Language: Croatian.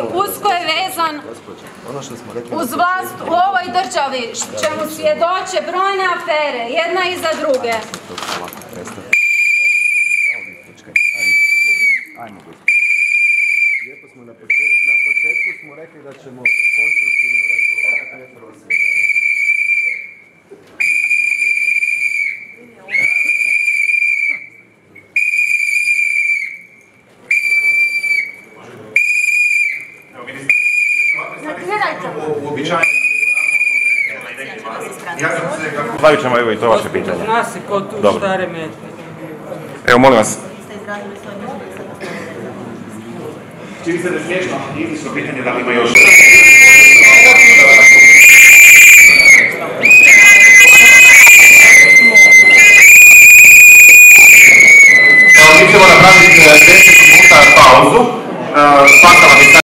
usko je vezan uz vlast u ovoj državi, čemu svjedoče brojne afere, jedna iza druge. Na početku smo rekli da ćemo konstruktivno razgovarati, prosvjedovati. Stavit ćemo evo i to vaše pitanje. Zna se ko tu Dobro. šta remeti. Evo molim vas, Čini se da je smiješno, izlično pitanje da li ima još. Mi ćemo napraviti 10 minuta pauzu.